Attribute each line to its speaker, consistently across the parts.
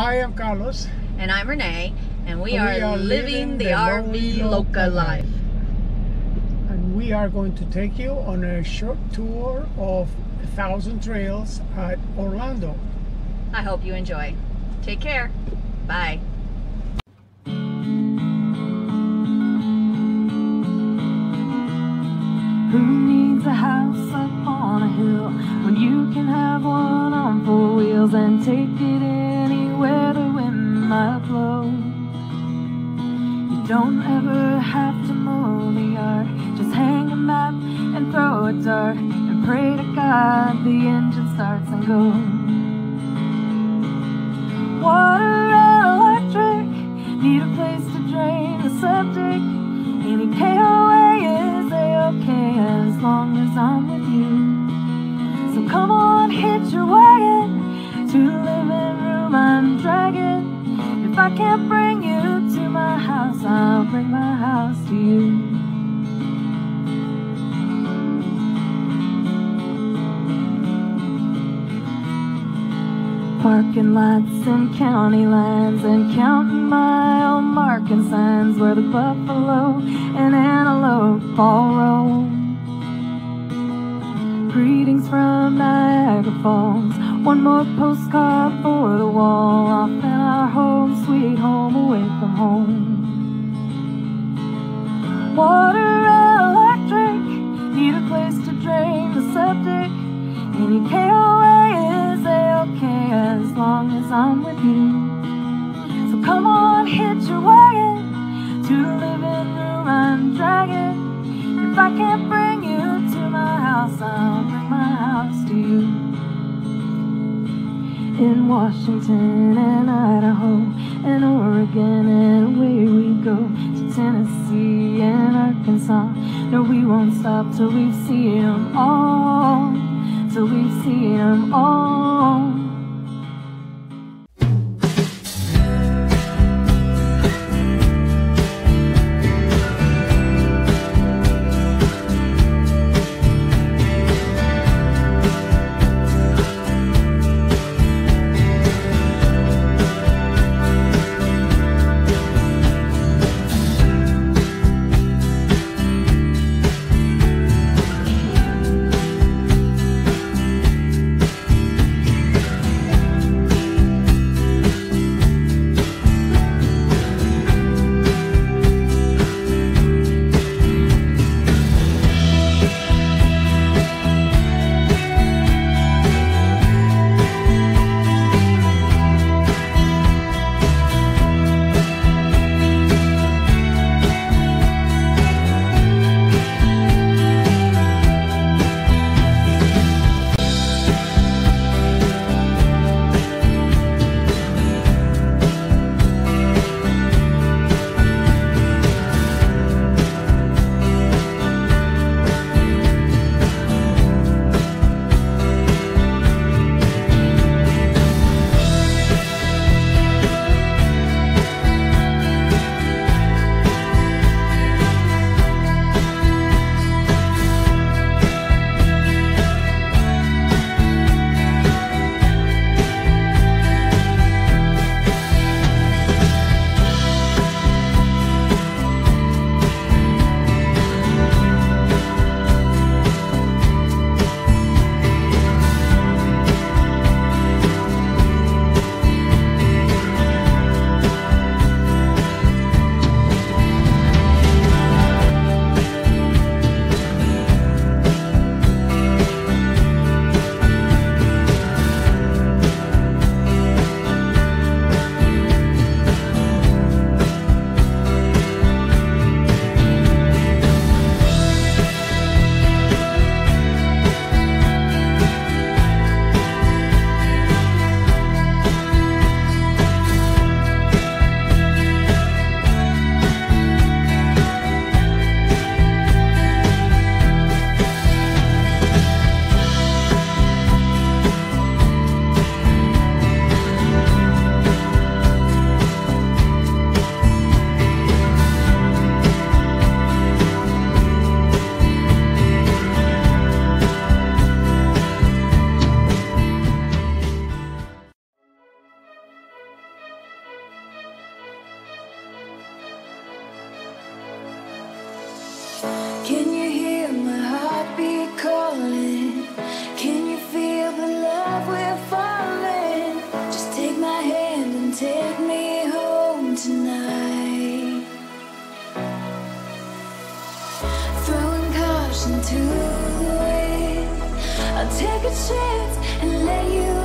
Speaker 1: Hi, I'm Carlos.
Speaker 2: And I'm Renee, and we,
Speaker 1: And
Speaker 2: are,
Speaker 1: we are
Speaker 2: living,
Speaker 1: living
Speaker 2: the,
Speaker 1: the
Speaker 2: RV
Speaker 1: Lonely
Speaker 2: Loca
Speaker 1: Loca
Speaker 2: life.
Speaker 1: And we are going to take you on a short tour of a thousand trails at Orlando.
Speaker 2: I hope you enjoy. Take care. Bye.
Speaker 3: Who needs a house up on a hill when you can have one on four wheels and take it anywhere the might blow? You don't ever have to mow the yard, just hang a map and throw a dart and pray to God the engine starts and goes. Water and electric need a place to drain the septic. Any KOA is a-okay as long as I'm with you. So come on, hitch your wagon to the living room I'm dragging. If I can't bring you to my house, I'll bring my house to you. Parking lots and county lines and counting mile marking signs where the buffalo and antelope all roam. Greetings from Niagara Falls. One more postcard for the wall. Our home, sweet home, away from home. Water and electric need a place to drain the septic. Any KOA is a-okay as long as I'm with you. So come on, hitch your wagon to the living room I'm it. If I can't bring you to my house, I'll bring my house to you. In Washington and Idaho and Oregon and away we go to Tennessee and Arkansas. No, we won't stop till we've seen them all, till we've seen them all. I'll take a chance and let you.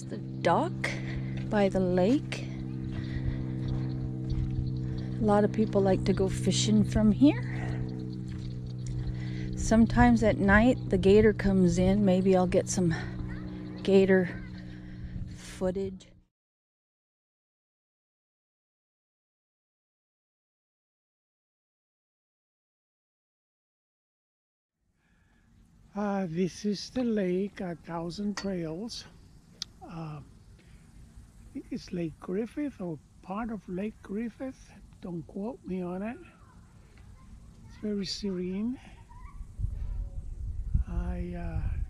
Speaker 3: the
Speaker 2: dock by the lake. A lot of people like to go fishing from here. Sometimes at night the gator comes in. Maybe I'll get some gator footage.
Speaker 1: Uh, this is the lake at Thousand Trails. Uh, it's Lake Griffith or part of Lake Griffith. Don't quote me on it. It's very serene. I uh,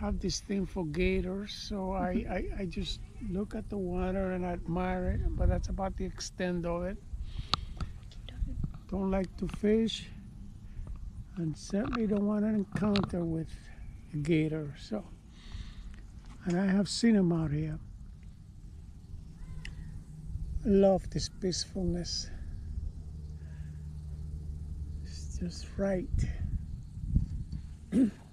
Speaker 1: have this thing for gators, so I, mm-hmm. I, I just look at the water and admire it, but that's about the extent of it. Don't like to fish and certainly don't want an encounter with a gator. So, and I have seen them out here. Love this peacefulness. It's just right.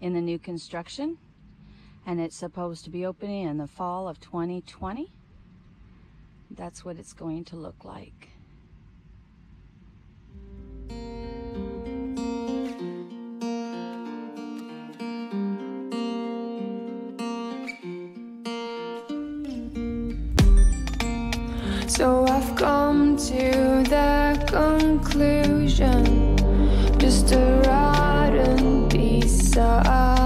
Speaker 2: in the new construction, and it's supposed to be opening in the fall of 2020. That's what it's going to look like.
Speaker 4: So I've come to the conclusion just a rotten piece uh,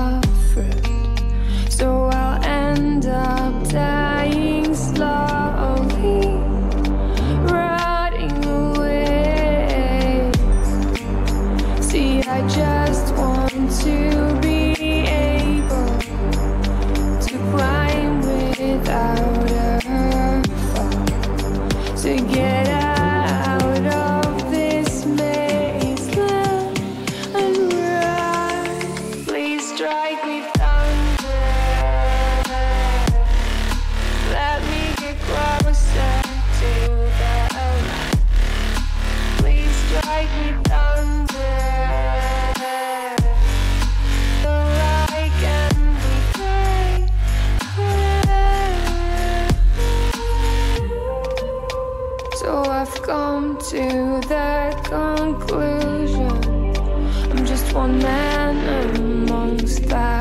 Speaker 4: one man amongst thousands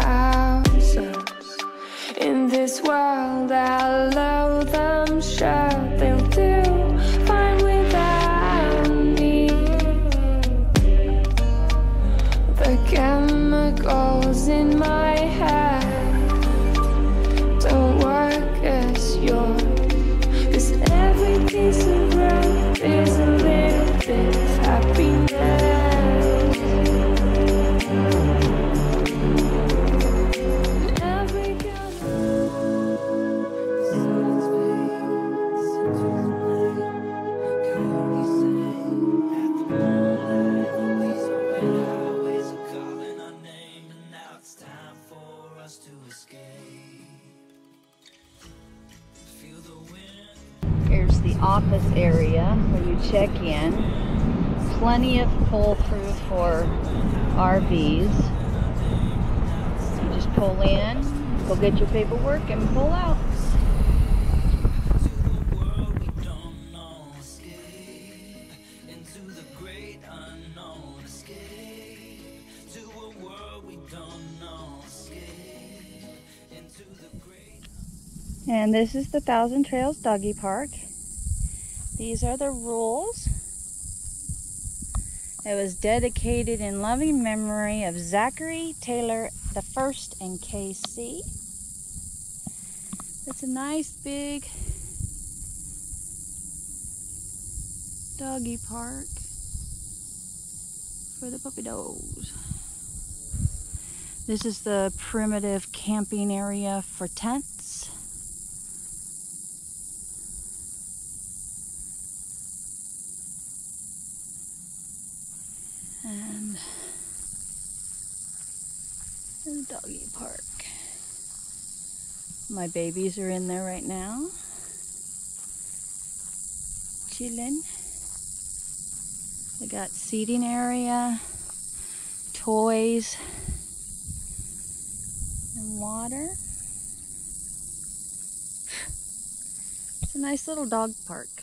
Speaker 2: pull through for RVs. You just pull in, go get your paperwork, and pull out. And this is the Thousand Trails Doggy Park. These are the rules. It was dedicated in loving memory of Zachary Taylor the First and KC. It's a nice big doggy park for the puppy dogs. This is the primitive camping area for tents. And the doggy park. My babies are in there right now. Chilling. They got seating area, toys, and water. It's a nice little dog park.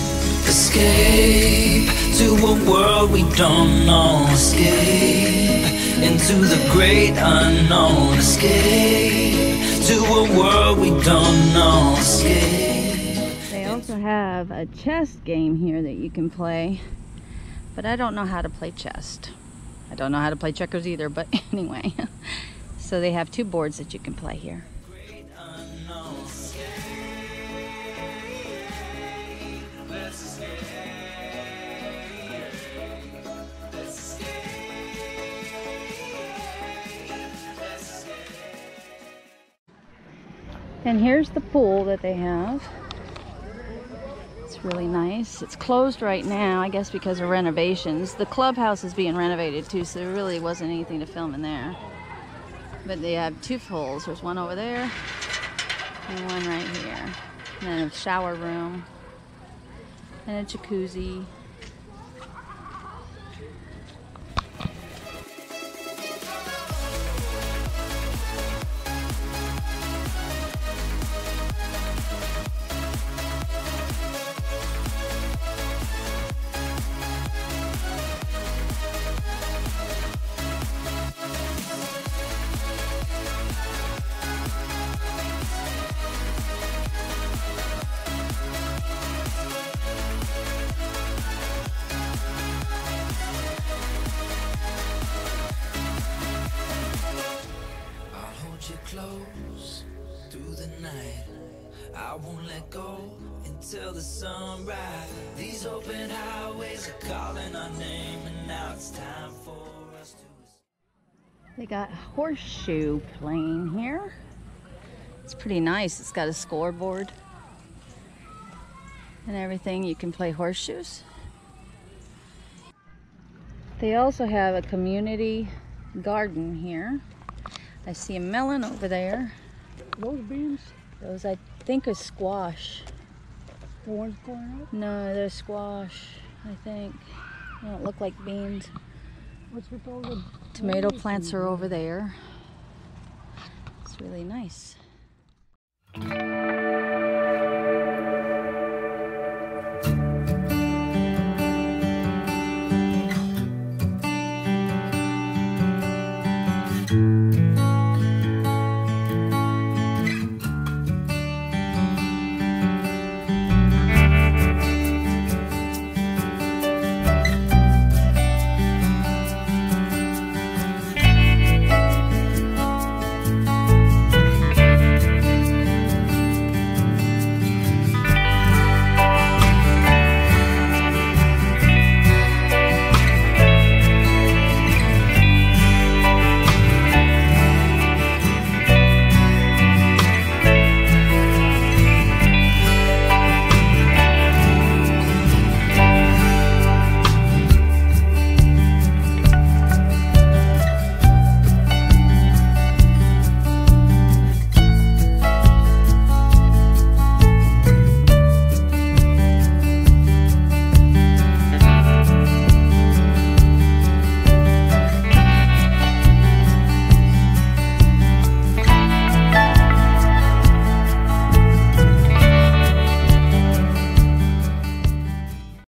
Speaker 5: Escape to a world we don't know. Escape into the great unknown. Escape to a world we don't know. Escape.
Speaker 2: They also have a chess game here that you can play, but I don't know how to play chess. I don't know how to play checkers either, but anyway. So they have two boards that you can play here. And here's the pool that they have. It's really nice. It's closed right now, I guess because of renovations. The clubhouse is being renovated too, so there really wasn't anything to film in there. But they have two pools. There's one over there and one right here. And then a shower room and a jacuzzi.
Speaker 5: I won't let go until the sunrise. These open highways are calling our name, and now it's time for us to.
Speaker 2: They got horseshoe playing here. It's pretty nice. It's got a scoreboard and everything. You can play horseshoes. They also have a community garden here. I see a melon over there.
Speaker 1: Those beans,
Speaker 2: Those I think are squash.
Speaker 1: the ones up,
Speaker 2: No, they're squash, I think. They don't look like beans.
Speaker 1: what's with all the
Speaker 2: Tomato plants are over there. It's really nice.